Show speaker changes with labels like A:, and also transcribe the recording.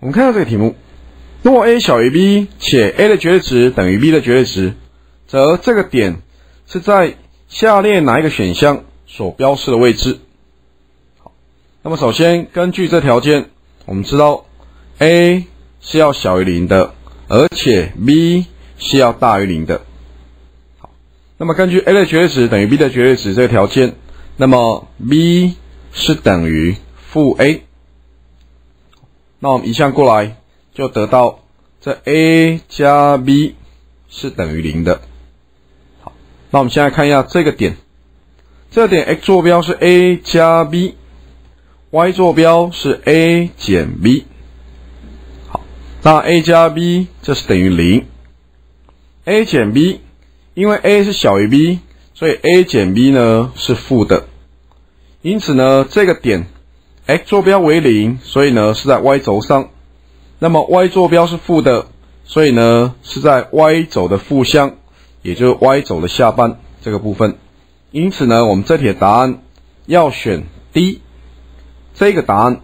A: 我们看到这个题目，若 a 小于 b 且 a 的绝对值等于 b 的绝对值，则这个点是在下列哪一个选项所标示的位置？好，那么首先根据这条件，我们知道 a 是要小于零的，而且 b 是要大于零的。好，那么根据 a 的绝对值等于 b 的绝对值这个条件，那么 b 是等于负 a。那我们移项过来，就得到这 a 加 b 是等于零的。好，那我们现在看一下这个点，这个点 x 坐标是 a 加 b，y 坐标是 a 减 b。好，那 a 加 b 这是等于零，a 减 b，因为 a 是小于 b，所以 a 减 b 呢是负的，因此呢这个点。X 坐标为零，所以呢是在 y 轴上。那么 y 坐标是负的，所以呢是在 y 轴的负向，也就是 y 轴的下半这个部分。因此呢，我们这题的答案要选 D。这个答案